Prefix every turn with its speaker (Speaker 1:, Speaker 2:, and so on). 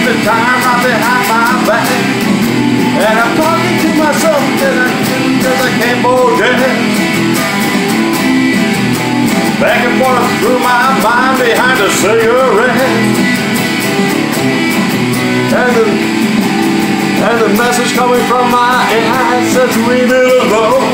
Speaker 1: The time right behind my back. And I'm talking to myself that I cause I can't forget. Back and forth through my mind behind a cigarette. And the, and the message coming from my eyes says leave it alone.